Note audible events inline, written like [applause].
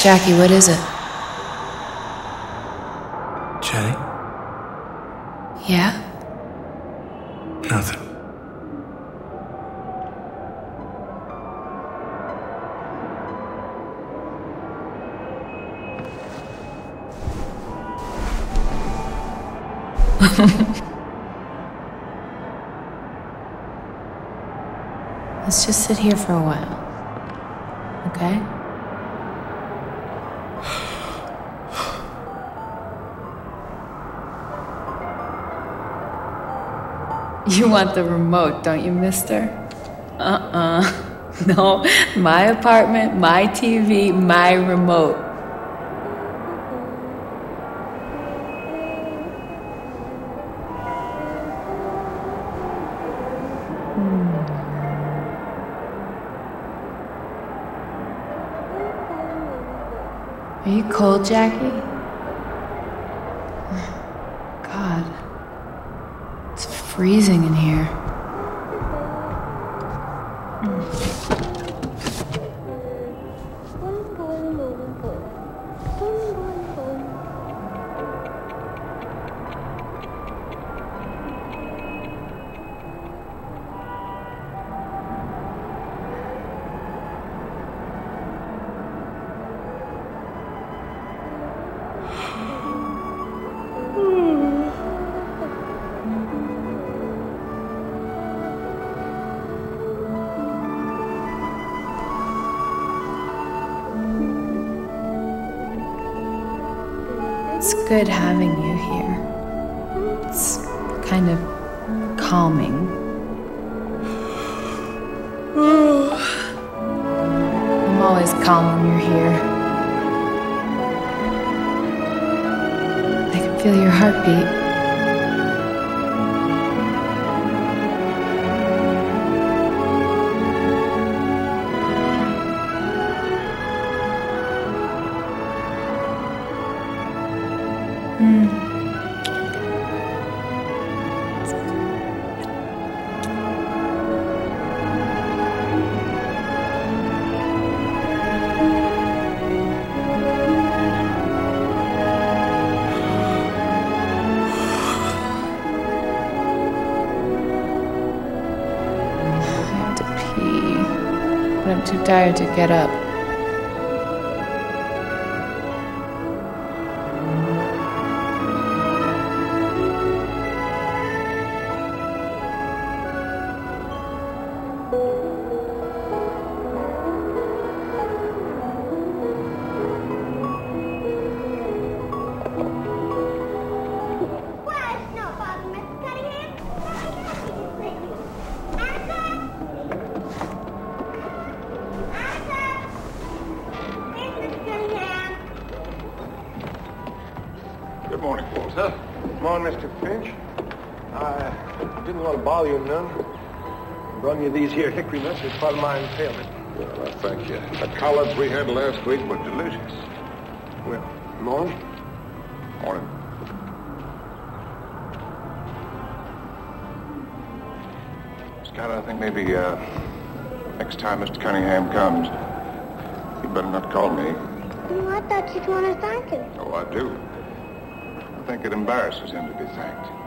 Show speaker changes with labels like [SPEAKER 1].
[SPEAKER 1] Jackie, what is it?
[SPEAKER 2] Jenny?
[SPEAKER 1] Yeah?
[SPEAKER 2] Nothing. [laughs]
[SPEAKER 1] Let's just sit here for a while. Okay? You want the remote, don't you, mister? Uh uh [laughs] No, my apartment, my TV, my remote. Are you cold, Jackie? [sighs] God. Freezing in here. It's good having you here. It's kind of calming. I'm always calm when you're here. I can feel your heartbeat. But I'm too tired to get up.
[SPEAKER 3] Good morning, Walter.
[SPEAKER 4] Come on, Mr. Finch. I didn't want to bother you none. Brought you these here hickory nuts as part of my entailment.
[SPEAKER 3] Well, I thank you. The collards we had last week were delicious.
[SPEAKER 4] Well, morning.
[SPEAKER 3] Morning. Scout, I think maybe uh, next time Mr. Cunningham comes, you'd better not call me.
[SPEAKER 5] Oh, I thought you'd want to thank him.
[SPEAKER 3] Oh, I do. I think it embarrasses him to be thanked.